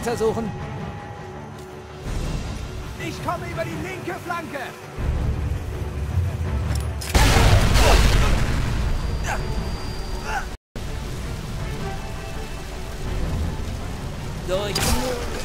weitersuchen. Ich komme über die linke Flanke. Durch.